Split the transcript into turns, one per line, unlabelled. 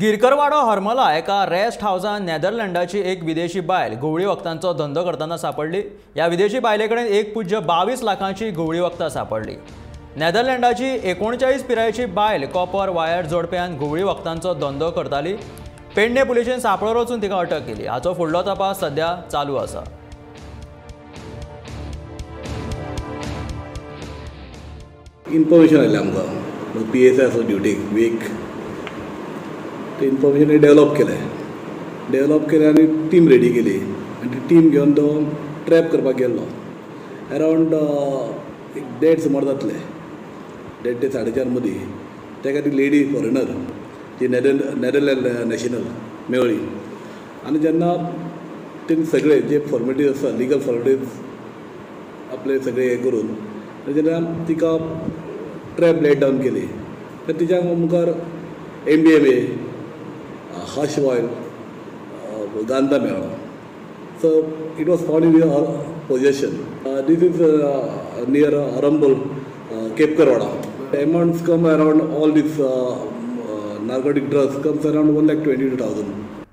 गिरकरवाडो हरमला एका रेस्ट हाऊसान नेदरलँडाची एक विदेशी बायल गवळी वखदांचो धंदो करताना सापडली. ह्या विदेशी बायले कडेन एक पुज्य बावीस लाखांची गवळी वखदां सापडली. नेदरलँडाची एकोणचाळीस पिरायेची बायल कॉपर वायर जोडप्यान गवळी वखदांचो धंदो करताली. पेडणे पुलिशेन सापळो वचून तिका अटक केली. हाचो फुडलो तपास सध्या चालू आसा.
इन्फॉर्मेशन आयलें आमकां. पी एस आय ड्युटीक वीक. ते इन्फॉर्मेशन डेव्हलप केलें डेव्हलप केलें आनी टीम रेडी केली. आनी ती टीम घेवन तो ट्रॅप करपाक गेल्लो अरावंड एक देड सुमार जातले. देड ते साडे चार मदीं तेका ती लेडी फॉरेनर ती नेदर नेदरलँड नॅशनल मेळ्ळी आनी जेन्ना तेणी सगळे जे फॉर्मेलिटीज आसा लिगल फॉर्मेलिटीज आपले सगळे हे करून जेन्ना तिका ट्रॅप लेट डावन केली. तर तिच्या मुखार M B M A harsh oil, uh, So it was found in our possession. Uh, this is uh, near Arambol, Cape Karoda. Amounts come around all this narcotic drugs comes around 1,22,000.